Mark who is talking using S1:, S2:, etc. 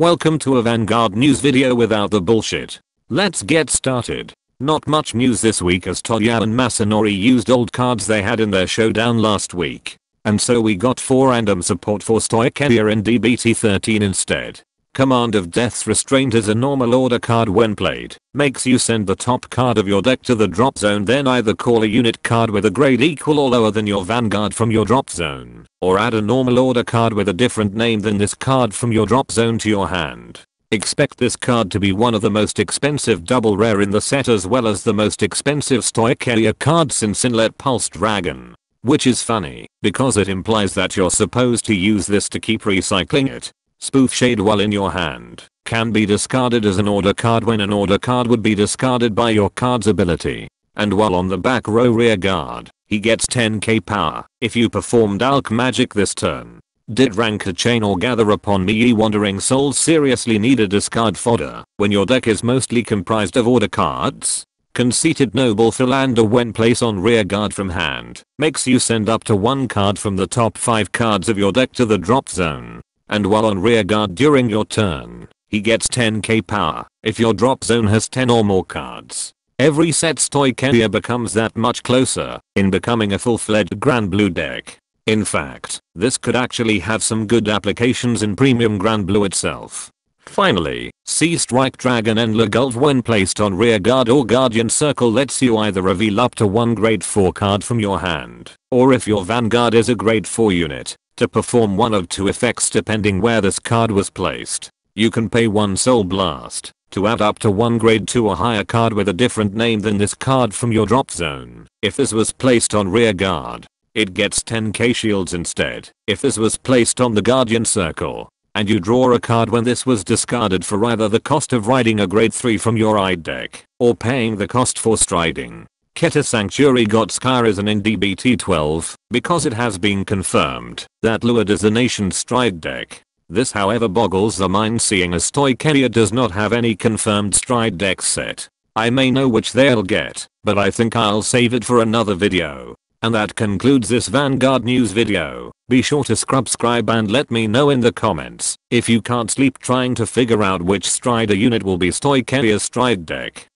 S1: Welcome to a Vanguard news video without the bullshit. Let's get started. Not much news this week as Toya and Masanori used old cards they had in their showdown last week. And so we got 4 random support for Stoicheia in DBT13 instead. Command of Death's Restraint is a normal order card when played. Makes you send the top card of your deck to the drop zone then either call a unit card with a grade equal or lower than your vanguard from your drop zone, or add a normal order card with a different name than this card from your drop zone to your hand. Expect this card to be one of the most expensive double rare in the set as well as the most expensive Stoicheia card since Inlet Pulse Dragon. Which is funny, because it implies that you're supposed to use this to keep recycling it. Spoof Shade while in your hand can be discarded as an order card when an order card would be discarded by your card's ability. And while on the back row rear guard, he gets 10k power if you performed Alchemagic this turn. Did Rancor Chain or Gather Upon Me ye Wandering Souls seriously need a discard fodder when your deck is mostly comprised of order cards? Conceited Noble Philander when placed on rear guard from hand makes you send up to one card from the top 5 cards of your deck to the drop zone and while on rear guard during your turn, he gets 10k power if your drop zone has 10 or more cards. Every set Stoicheia becomes that much closer in becoming a full-fledged Granblue deck. In fact, this could actually have some good applications in Premium Granblue itself. Finally, Sea Strike Dragon and Legault when placed on rear guard or guardian circle lets you either reveal up to one grade 4 card from your hand, or if your vanguard is a grade 4 unit, to perform one of two effects depending where this card was placed. You can pay one soul blast to add up to one grade 2 or higher card with a different name than this card from your drop zone. If this was placed on rear guard, it gets 10k shields instead. If this was placed on the guardian circle, and you draw a card when this was discarded for either the cost of riding a grade 3 from your ide deck, or paying the cost for striding, Keter Sanctuary got Skyrizen in DBT12 because it has been confirmed that Lured is the nation's stride deck. This however boggles the mind seeing as Stoicheia does not have any confirmed stride deck set. I may know which they'll get, but I think I'll save it for another video. And that concludes this Vanguard news video. Be sure to subscribe and let me know in the comments if you can't sleep trying to figure out which Strider unit will be Stoicheia's stride deck.